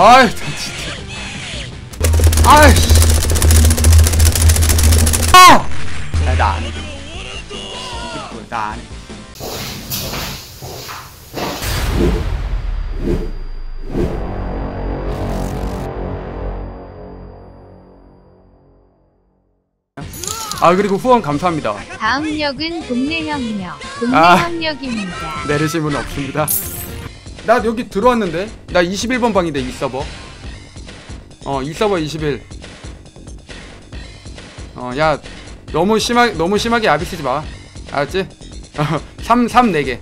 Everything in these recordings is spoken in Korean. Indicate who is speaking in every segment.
Speaker 1: 아이 나 진짜 아이씨 아! 나 안해 이게 뭐야 나 안해 아 그리고 후원 감사합니다
Speaker 2: 다음 역은 동네 형역,
Speaker 1: 아.
Speaker 2: 동네형역입니다.
Speaker 1: 내리실 분은 없습니다. 나 여기 들어왔는데? 나 21번 방인데 이 서버. 어, 이 서버 21. 어, 야, 너무 심하 너무 심하게 야비 쓰지 마. 알았지? 3 3 4개.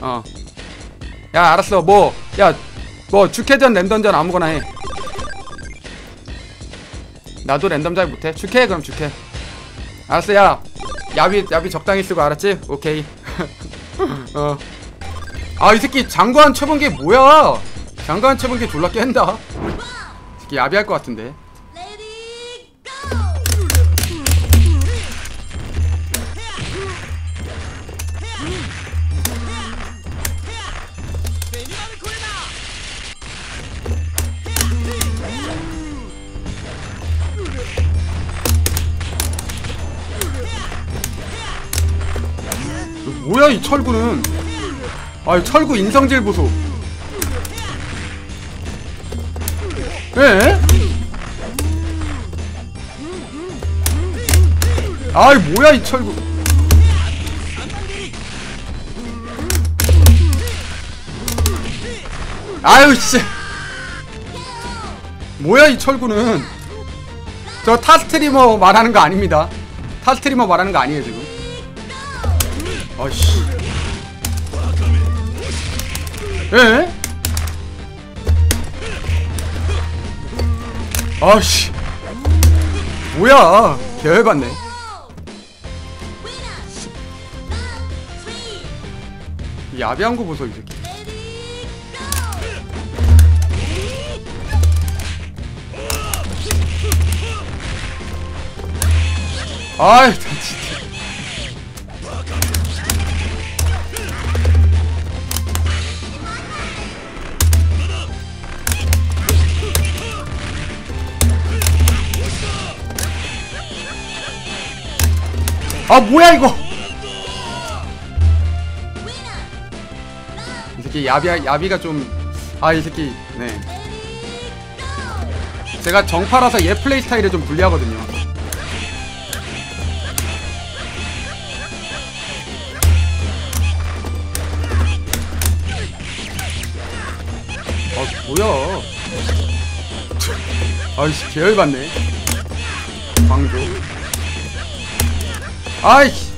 Speaker 1: 어. 야, 알았어. 뭐, 야, 뭐 축해전 랜덤전 아무거나 해. 나도 랜덤 잘 못해. 축해 그럼 축해. 알았어, 야. 야비 야비 적당히 쓰고 알았지? 오케이. 어. 아 이 새끼 장관 쳐본 게 뭐야? 장관 쳐본 게 졸라 깬다. 이 새끼 야비할 것 같은데. 뭐야 이 철구는? 아이 철구 인성질 보소. 에? 아이 뭐야 이 철구. 아유 씨. 뭐야 이 철구는? 저 타 스트리머 말하는 거 아닙니다. 타 스트리머 말하는 거 아니에요 지금. 아씨. 에? 아씨. 뭐야? 개열받네. 이 야비한 거 보소 이 새끼. 아이, 아 뭐야 이거? 이 새끼 야비 야비가 좀 아 이 새끼 네. 제가 정파라서 얘 플레이 스타일에 좀 불리하거든요. 아 뭐야? 아이씨 계열받네. 아이씨 아이씨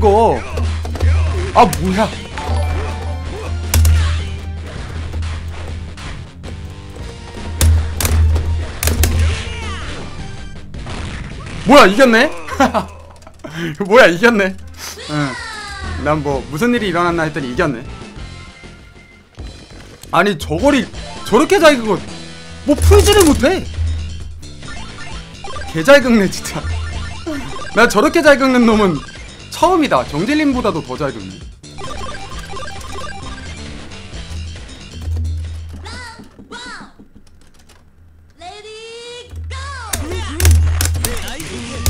Speaker 1: 긁어 아 뭐야? 뭐야 이겼네? 뭐야 이겼네? 응 난 뭐 무슨 일이 일어났나 했더니 이겼네. 아니 저거리 저렇게 잘 긁어 뭐 풀지를 못해. 개 잘 긁네 진짜. 나 저렇게 잘 긁는 놈은 처음이다. 정질님보다도 더잘 긁네.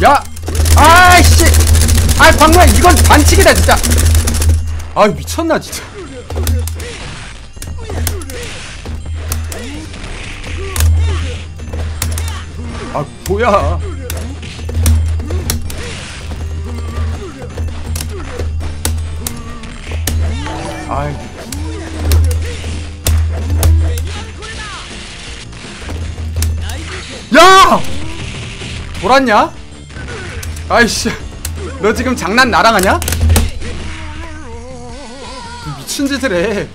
Speaker 1: 야! 아이씨! 아 광무야 이건 반칙이다 진짜. 아 미쳤나 진짜. 아 뭐야 아이 야! 돌았냐? 아이씨 너 지금 장난 나랑 하냐? 미친 짓을 해.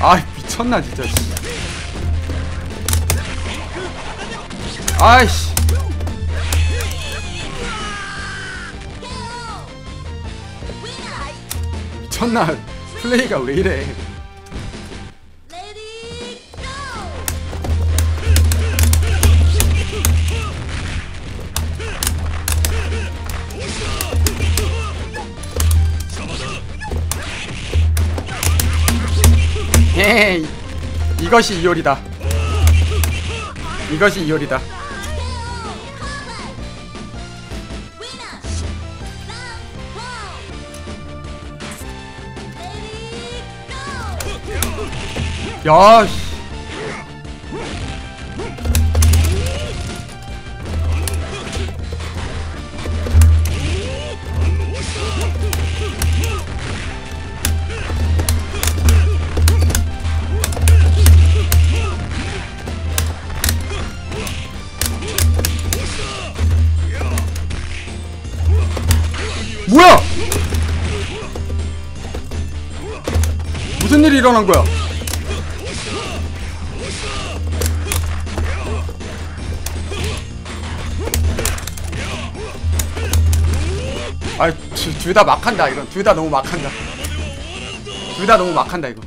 Speaker 1: 아 미쳤나 진짜. 씨. 아이씨. 미쳤나 플레이가 왜 이래? 예, 이것이 이효리다. 이것이 이효리다. 야, 씨. 뭐야? 무슨 일이 일어난 거야? 아, 둘 다 막한다 이건. 둘다 너무 막한다. 둘 다 너무 막한다 이거.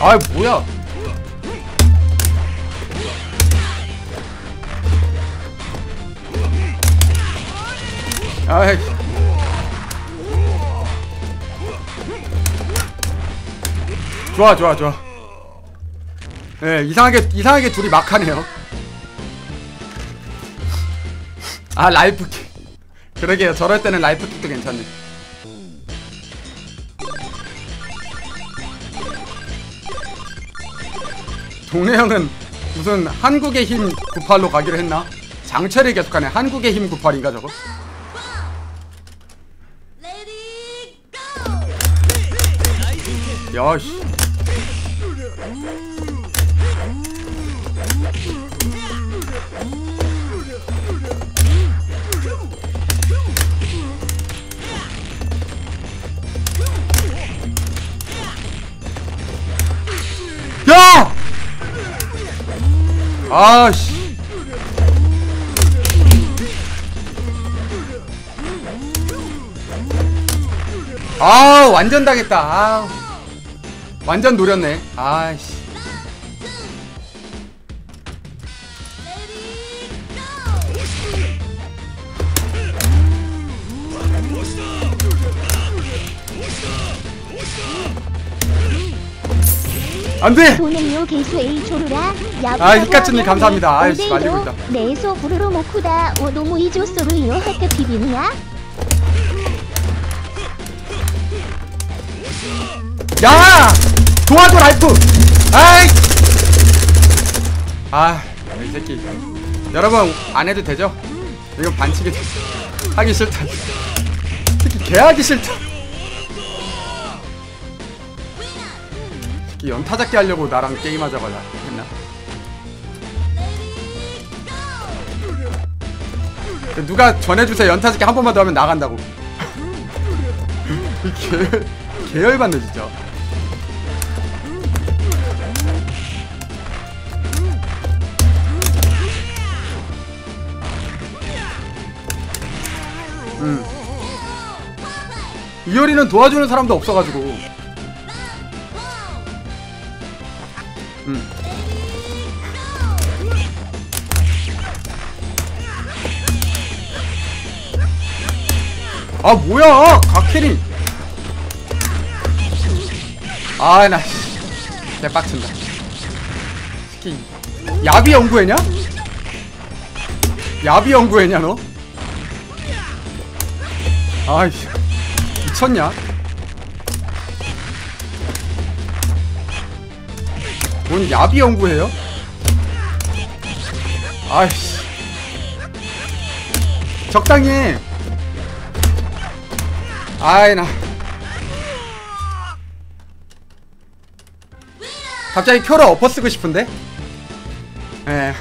Speaker 1: 아, 뭐야? 아이. 좋아 좋아 좋아. 예 이상하게 이상하게 둘이 막하네요. 아 라이프킥. 그러게요. 저럴 때는 라이프킥도 괜찮네. 동네 형은 무슨 한국의 힘 98로 가기로 했나? 장체를 계속하네. 한국의 힘 98인가 저거? 야씨 아씨. 아, 완전 당했다. 아. 완전 노렸네. 아이씨. 안 돼!
Speaker 3: 도능요 개수 A 조르라
Speaker 1: 아, 히카츠님 감사합니다. 아이씨, 많이 보인다.
Speaker 3: 내소 부르르 모쿠다 오 노무 이조소를 이노 학교 비비누야
Speaker 1: 야! 도와줘, 라이프! 아이! 아, 이 새끼. 여러분, 안 해도 되죠? 이건 반칙이 하기 싫다. 특히 개 하기 싫다. 특히 연타 잡기 하려고 나랑 게임하자고 나 했나? 누가 전해주세요. 연타 잡기 한 번만 더 하면 나간다고. 이 개, 계열받네, 진짜. 음. 이효리는 도와주는 사람도 없어가지고. 음. 아 뭐야 각캐리 아나 개 빡친다 특히 야비 연구회냐? 야비 연구회냐 너? 아이씨 미쳤냐? 뭔 야비 연구해요? 아이씨 적당히 해 아이 나 갑자기 쿄로 엎어 쓰고 싶은데? 예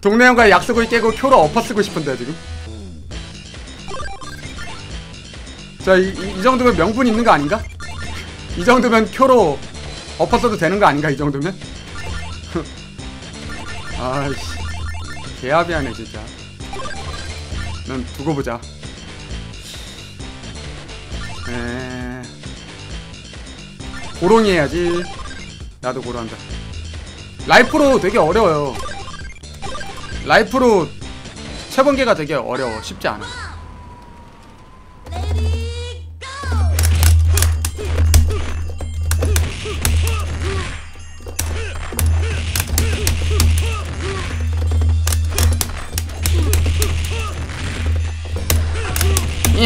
Speaker 1: 동네 형과 약속을 깨고 쿄로 엎어 쓰고 싶은데 지금 자, 이, 정도면 명분 있는 거 아닌가? 이 정도면 쿄로 엎어 써도 되는 거 아닌가, 이 정도면? 아이씨. 개합이하네, 진짜. 난 두고 보자. 에... 고롱이 해야지. 나도 고로한다. 라이프로 되게 어려워요. 라이프로 채번개가 되게 어려워. 쉽지 않아.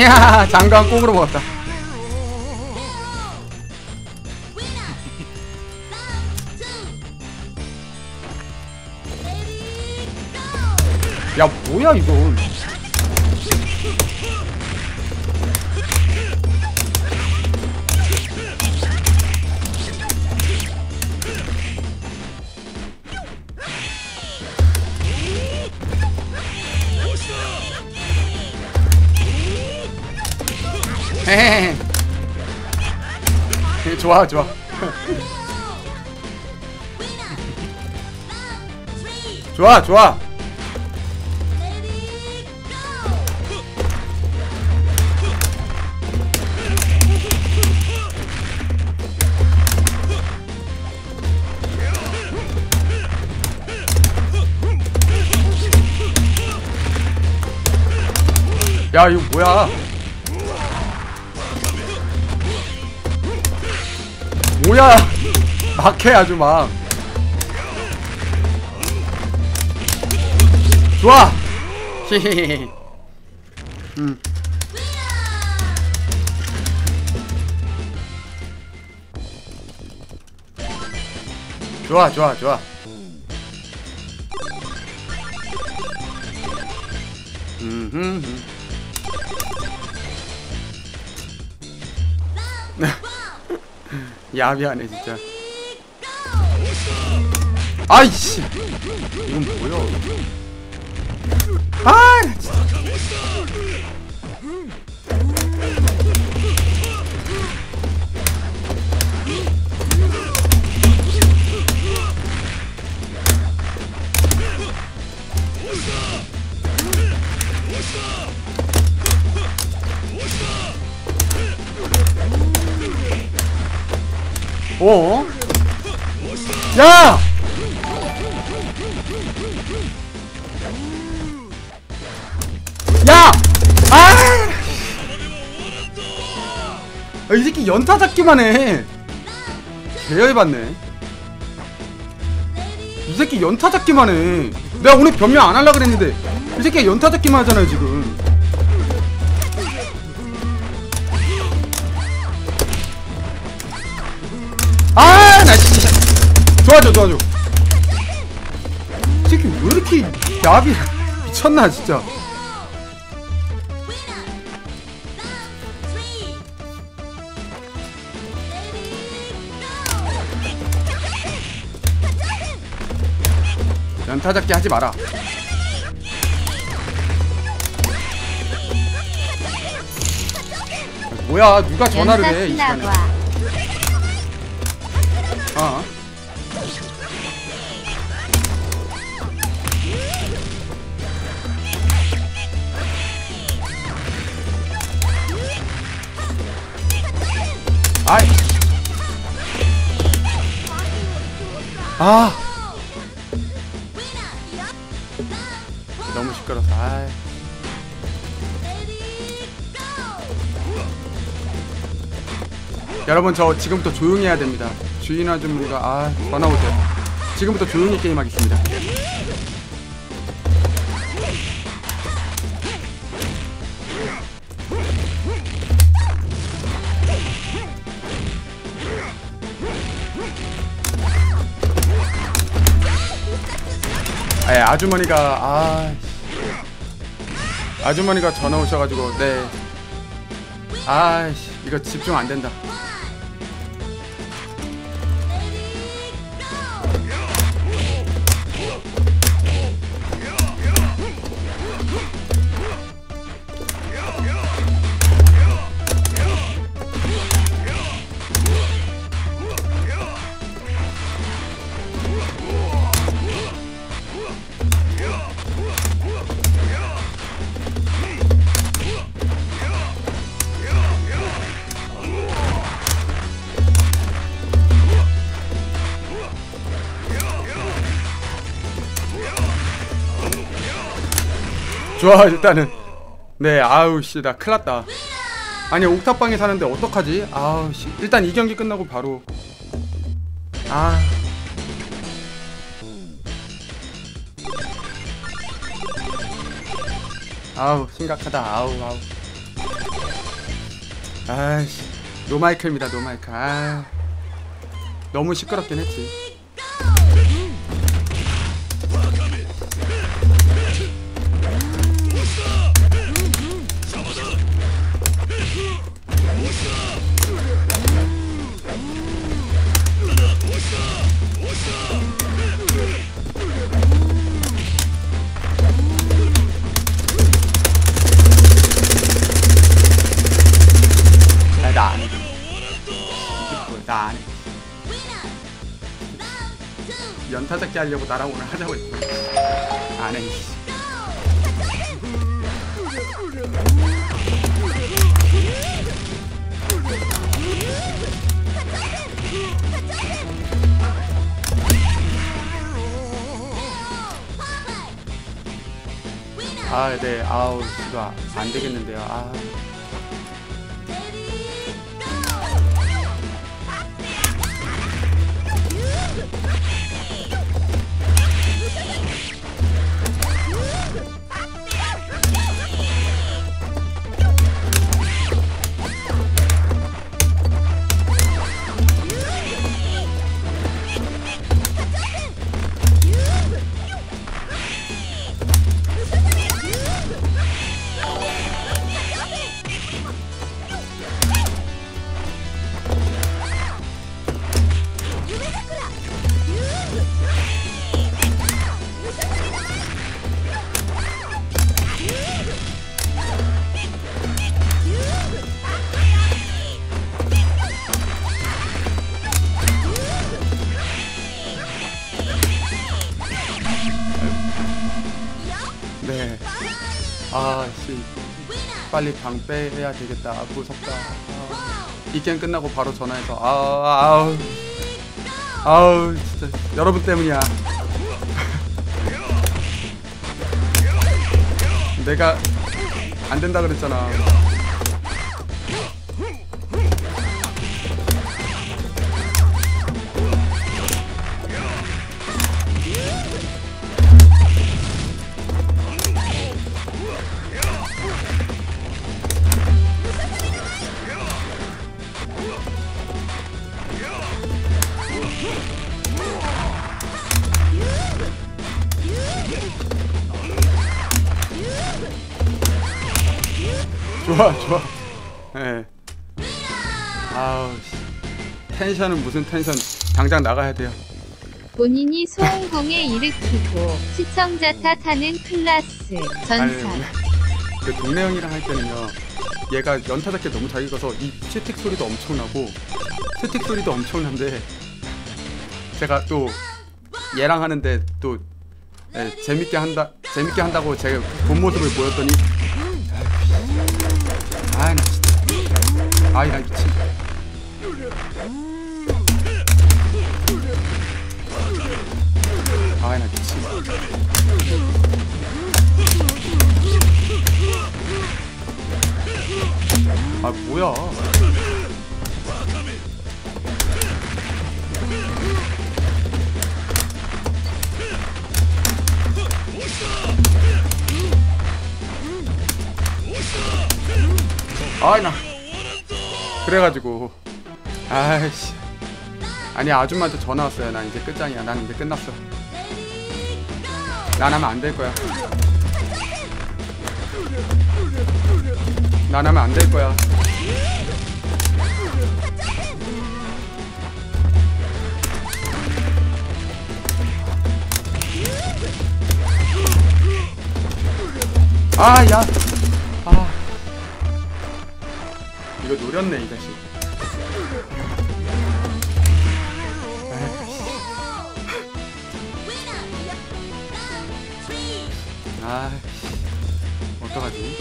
Speaker 1: 야 장관 꽁으로 먹었다. 야 뭐야 이건 예, 좋아 좋아. 좋아 좋아. 야 이거 뭐야 뭐야 막해 아주 막 좋아 음. 좋아 좋아 좋아 음흠흠. 야비하네 진짜. 아이씨. 이건 뭐야? 아나 진짜 어? 야! 야! 아! 아, 이 새끼 연타 잡기만 해. 개열받네. 이 새끼 연타 잡기만 해. 내가 오늘 변명 안 하려 그랬는데 이 새끼 연타 잡기만 하잖아요 지금. 도와줘, 도와줘. 이 새끼 왜 이렇게 야비 미쳤나 진짜. 연타 잡기 하지 마라. 뭐야 누가 전화를 해 아. 너무 시끄러서. 아이. 여러분 저 지금부터 조용히 해야 됩니다. 주인 아줌마가 아 전화 오세요. 지금부터 조용히 게임하겠습니다. 아, 예, 아주머니가 아 씨. 아주머니가 전화 오셔가지고 네 아이씨 이거 집중 안 된다. 좋아 일단은. 네 아우 씨나 큰일났다. 아니 옥탑방에 사는데 어떡하지? 아우 씨. 일단 이 경기 끝나고 바로. 아. 아우 심각하다. 아우 아우. 아이씨. 노마이클입니다 노마이클. 아. 너무 시끄럽긴 했지 하려고 나랑 오늘 하자고 했어. 안 해. 이씨. 아, 네. 아우, 이거 안 되겠는데요. 아. 빨리 방 빼야 되겠다. 아, 무섭다. 아, 이 게임 끝나고 바로 전화해서 아, 아우. 아우, 진짜 여러분 때문이야. 내가 안 된다 그랬잖아. 좋아, 좋아. 예. 아우, 씨. 텐션은 무슨 텐션? 당장 나가야 돼요.
Speaker 2: 본인이 소홍공에 일으키고 시청자 탓하는 클라스
Speaker 1: 아니,
Speaker 2: 전사
Speaker 1: 그 동네 형이랑 할 때는요. 얘가 연타 잡기 너무 잘 익어서 이 채택 소리도 엄청나고 채택 소리도 엄청난데 제가 또 얘랑 하는데 또 예, 재밌게 한다 재밌게 한다고 제가 본 모습을 보였더니 아이 나 진짜. 아이 나 미친. 아이 나 미친. 아 뭐야 아이 나. 그래가지고. 아이씨. 아니 아줌마한테 전화 왔어요. 난 이제 끝장이야. 난 이제 끝났어. 난 하면 안 될 거야. 난 하면 안 될 거야. 아, 야. 이거 노렸네, 이 자식. 아, 어떡하지?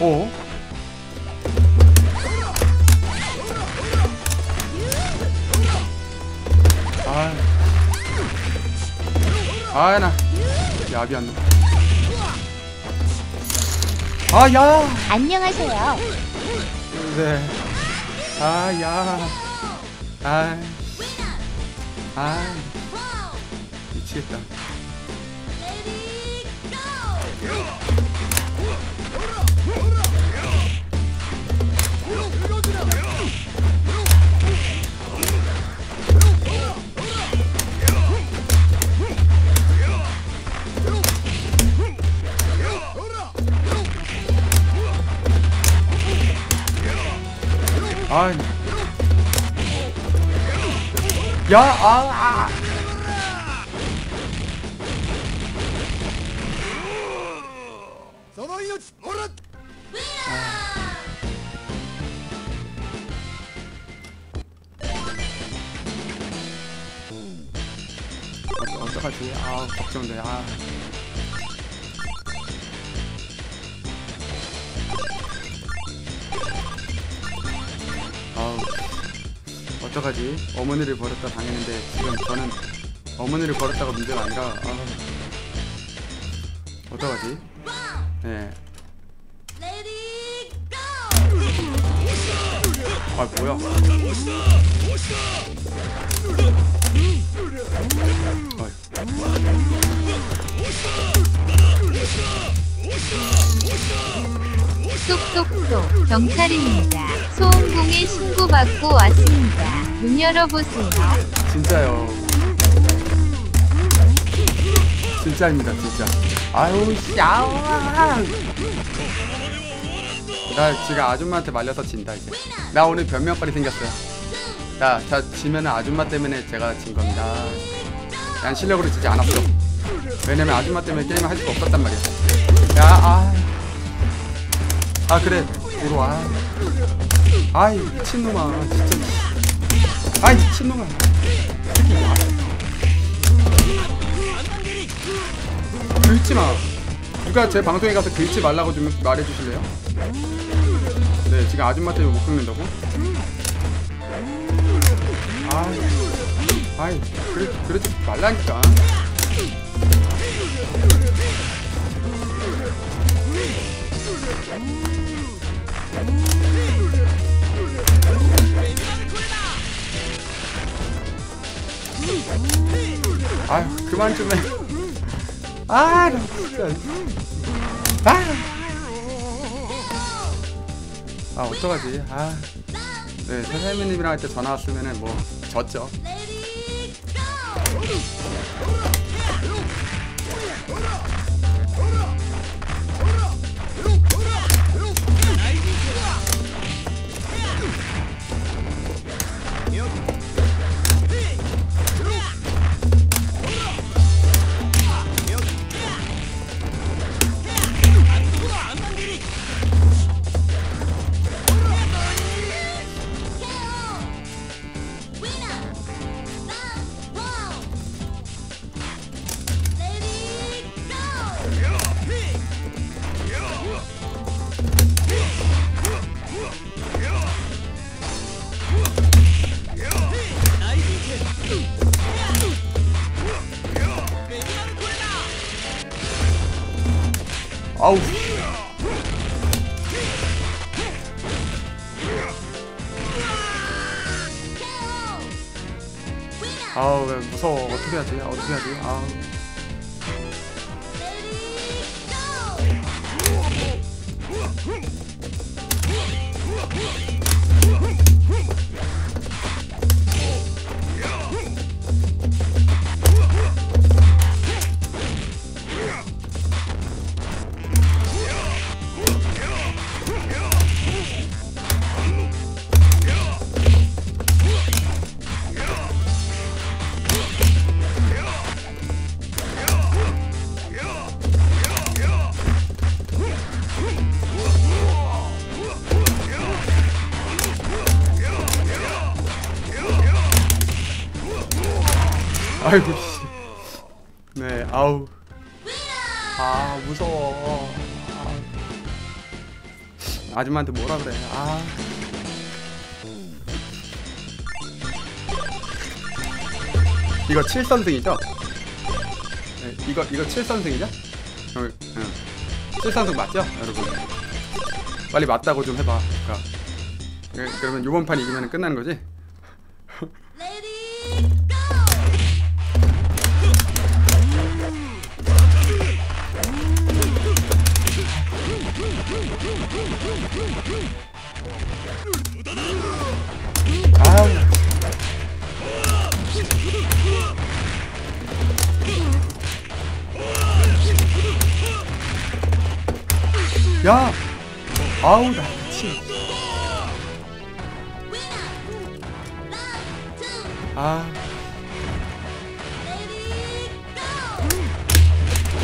Speaker 1: 오? 아, 나 야비 안 나. 아, 야.
Speaker 3: 안녕하세요.
Speaker 1: 네. 아, 야. 아. 아. 미치겠다. 아. 야, 아, 아. 어떡하지? 어머니를 버렸다 당했는데 지금 저는 어머니를 버렸다가 문제가 아니라 아. 어떡하지? 네. 아 뭐야? 어이.
Speaker 2: 쏙쏙쏙 경찰입니다. 소음공에 신고받고 왔습니다. 문 열어보세요.
Speaker 1: 진짜요. 진짜입니다, 진짜. 아유, 샤워. 나 지금 아줌마한테 말려서 진다 이제. 나 오늘 변명거리 생겼어요. 자, 자 지면은 아줌마 때문에 제가 진 겁니다. 난 실력으로 지지 않았어. 왜냐면 아줌마 때문에 게임을 할 수가 없었단 말이야. 야, 아, 아 그래, 오로 와. 아이 미친놈아, 진짜. 아이 미친놈아. 긁지 마. 누가 제 방송에 가서 긁지 말라고 좀 말해주실래요? 네, 지금 아줌마 때문에 못 긁는다고? 아이, 아이, 그래, 그러지 말라니까. 아유, 그만 좀 해. 아, 나 진짜. 아. 아, 어떡하지? 아. 네, 세세미님이랑 할 때 전화 왔으면은 뭐 졌죠. 아우. 아우 왜 무서워. 어떻게 하지 어떻게 하지 아우 아이고 씨. 네 아우 아 무서워 아. 아줌마한테 뭐라 그래 아 이거 7선승이죠? 네, 이거 이거 7선승이죠? 어, 응. 7선승 맞죠? 여러분 빨리 맞다고 좀 해봐 그러니까. 그- 그러면 이번 판 이기면 끝나는 거지? 아우 야 아우 나 미친 아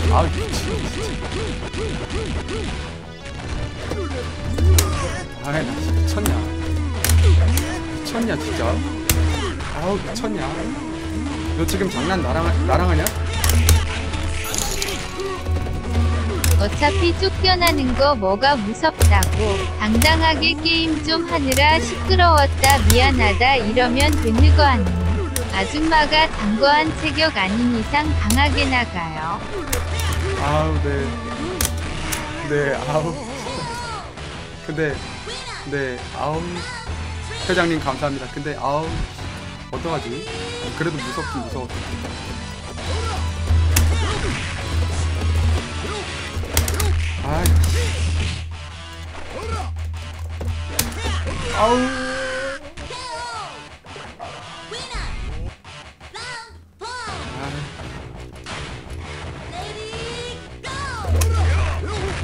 Speaker 1: 아, 미친, 미친. 아이, 나 진짜 미쳤냐. 미쳤냐, 진짜. 아우, 미쳤냐. 너 지금 장난 나랑, 나랑 하냐?
Speaker 2: 어차피 쫓겨나는 거 뭐가 무섭다고 당당하게 게임 좀 하느라 시끄러웠다 미안하다 이러면 되는 거 아니 아줌마가 당거한 체격 아닌 이상 강하게 나가요
Speaker 1: 아우, 네. 네, 아우. 근데, 네, 아우. 회장님 감사합니다. 근데, 아우. 어떡하지? 그래도 무섭긴 무서워. 아우.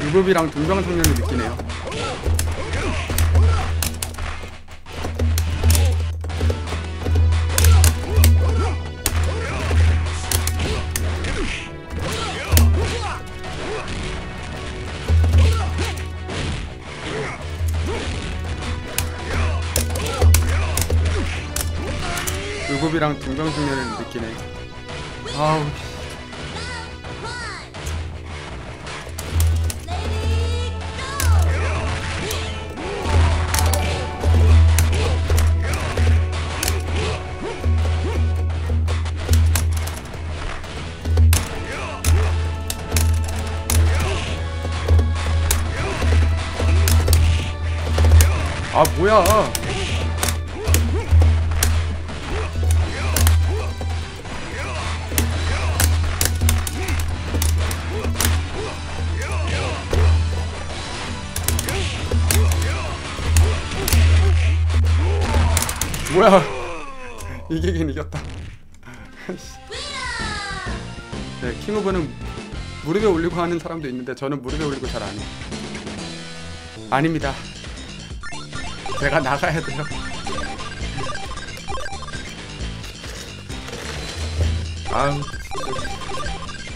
Speaker 1: 일급이랑 동병상련을 느끼네요. 일급이랑 동병상련을 느끼네. 아우. 아 뭐야 뭐야 이기긴 이겼다 네 킹오브는 무릎에 올리고 하는 사람도 있는데 저는 무릎에 올리고 잘 안해 아닙니다 제가 나가야 돼요. 아우.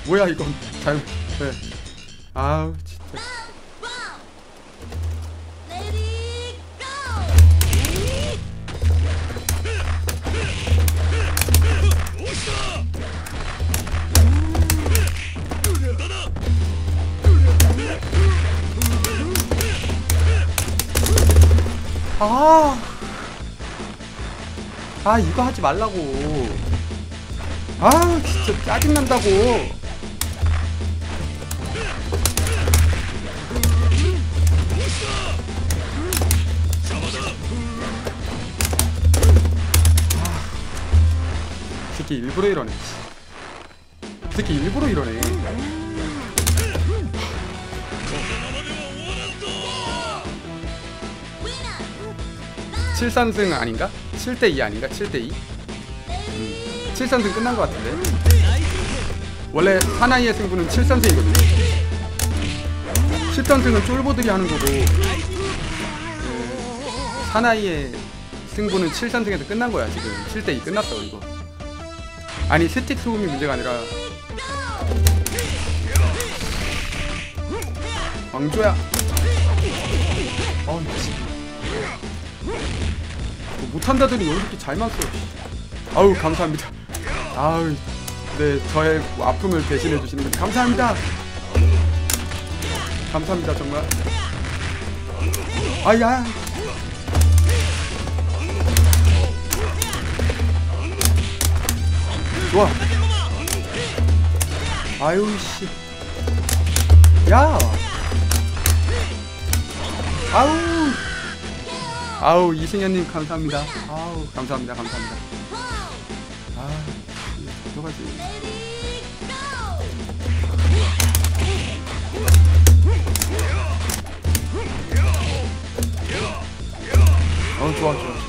Speaker 1: 뭐야 이건 잘못. 네. 아우 아. 아, 이거 하지 말라고. 아, 진짜 짜증난다고. 아, 이 새끼 일부러 이러네. 이 새끼 일부러 이러네. 칠산승 아닌가? 7대2 아닌가? 7대2? 음. 7선승 끝난 것 같은데 원래 사나이의 승부는 7선승이거든요 10선승은 쫄보들이 하는 거고 그 사나이의 승부는 7선승에서 끝난 거야 지금 7대2 끝났어 이거 아니 스틱 소음이 문제가 아니라 왕조야 못한다더니 왜 이렇게 잘만 써 아우 감사합니다. 아우 네 저의 아픔을 대신해 주시는 분 감사합니다. 감사합니다 정말. 아야 좋아. 아유 씨. 야! 아우! 아우, 이승현님 감사합니다. 아우, 감사합니다. 감사합니다. 아, 어떡하지? 어, 좋아, 좋아.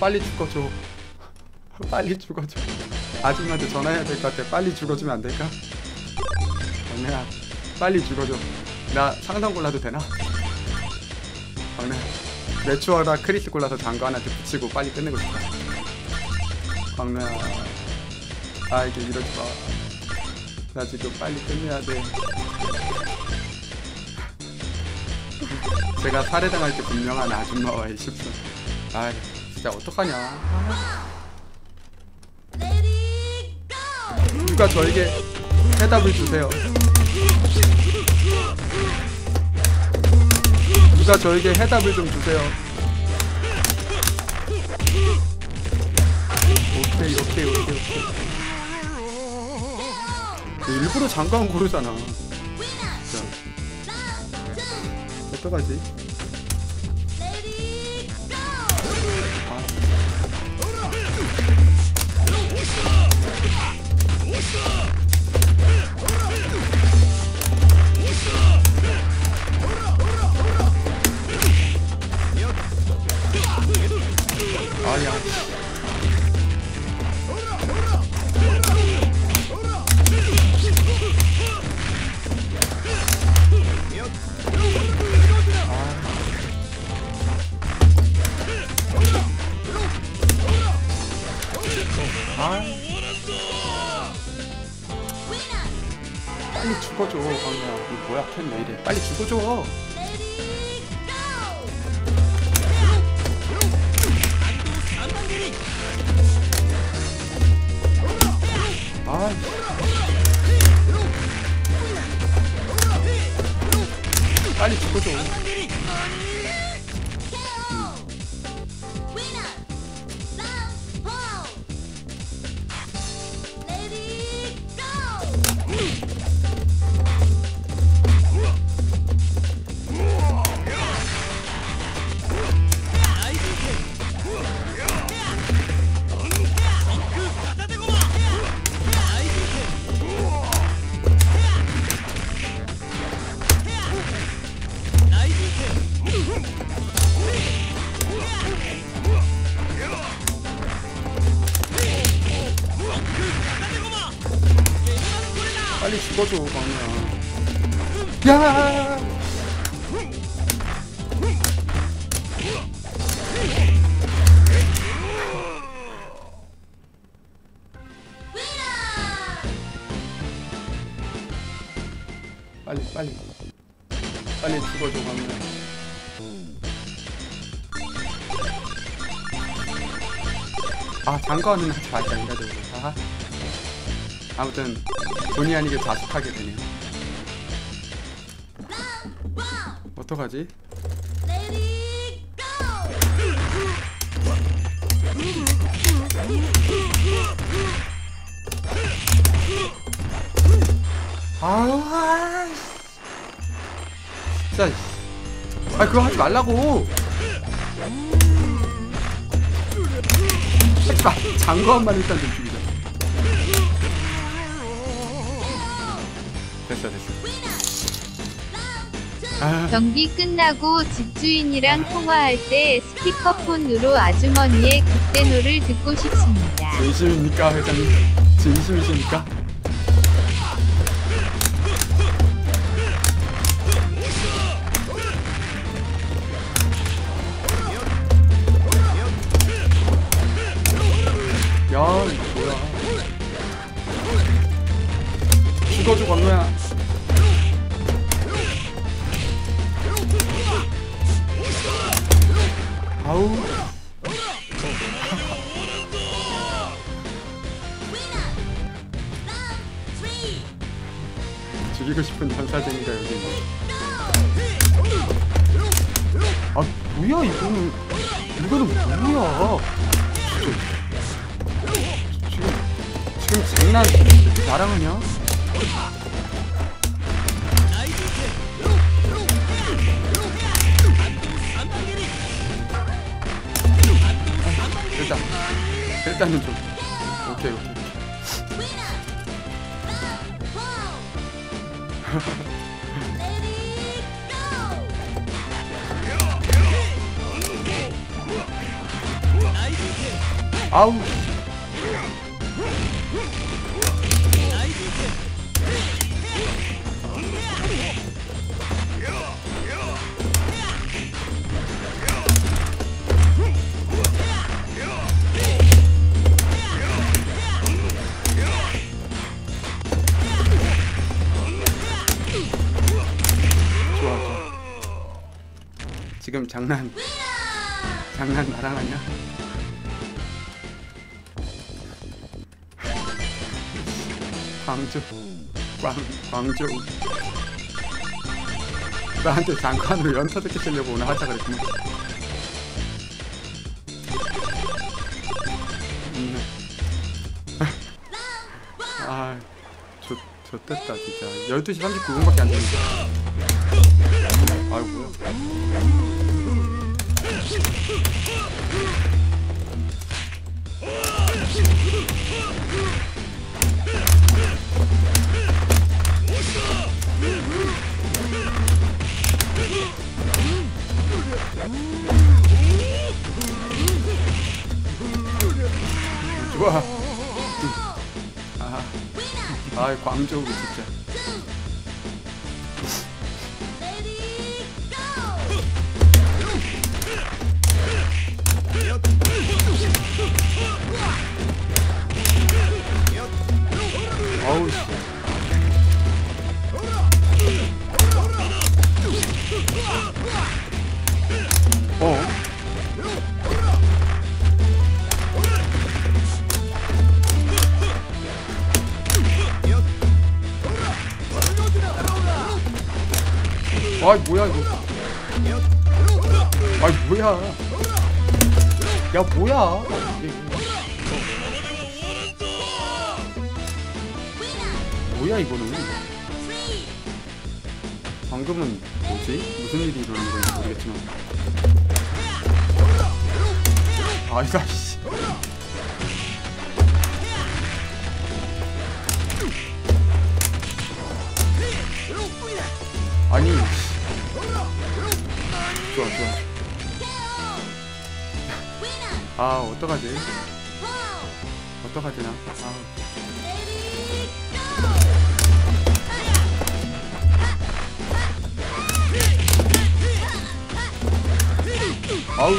Speaker 1: 빨리 죽어줘. 빨리 죽어줘. 아줌마한테 전화해야 될 것 같아. 빨리 죽어주면 안 될까? 광래야 빨리 죽어줘. 나 상담 골라도 되나? 광래 매추어라 크리스 골라서 장거 하나한테 붙이고 빨리 끝내고 싶다. 광래야 아 이게 이러지 마. 나 지금 빨리 끝내야 돼. 제가 살해당할 때 분명한 아줌마와의 십분. 아, 진짜 어떡하냐. 누가 저에게 해답을 주세요. 누가 저에게 해답을 좀 주세요. 오케이, 오케이, 오케이, 오케이. 일부러 장관 고르잖아. 진짜. 어떡하지? 아 죽어줘, 광야. 이거 뭐야, 캔 왜 이래? 빨리 죽어줘. 빨리 죽어줘 광야. 아 장관은 하지 말자 인간적으로. 아. 아무튼 본의 아니게 자숙하게 되네요. 어떡하지? 아, 진짜. 아 그거 하지 말라고. 하지마. 장거 한만 일단 좀 죽이자. 됐어 됐어. 아.
Speaker 2: 경기 끝나고 집주인이랑 통화할 때 스피커폰으로 아주머니의 극대노를 듣고 싶습니다.
Speaker 1: 진심입니까 회장님? 진심이십니까? 장난 장난 나랑 하냐? 광주 광 광주. 나한테 장관으로 연타 듣게 쓰려고 오늘 하자 그랬구만 음. 아 좋, 좋됐다 진짜. 12시 39분밖에 안 되는데. 아이고 좋아 아, 아 광저우 진짜. 어우 씨 아이 뭐야 이거. 아이 뭐야. 야 뭐야. 뭐야 이거는. 방금은 뭐지? 무슨 일이 일어난 건지 모르겠지만. 아이가 아 어떡하지? 어떡하지 나? 아. 아우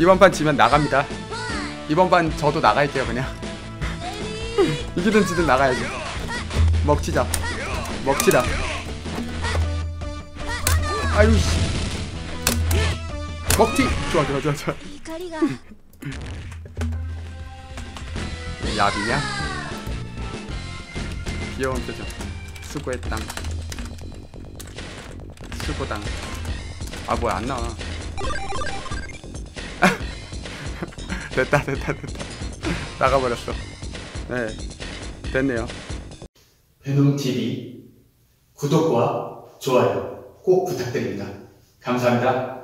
Speaker 1: 이번 판 지면 나갑니다. 이번 판 저도 나갈게요 그냥. 이기든 지든 나가야지. 먹치자. 먹치다. 아유 씨. 먹튀 좋아 좋아 좋아 좋아. 야비냐? 귀여운 표정. 수고했당. 수고당. 아 뭐야 안나와. 됐다 됐다 됐다 나가버렸어 네 됐네요
Speaker 4: 베놈TV 구독과 좋아요 꼭 부탁드립니다. 감사합니다.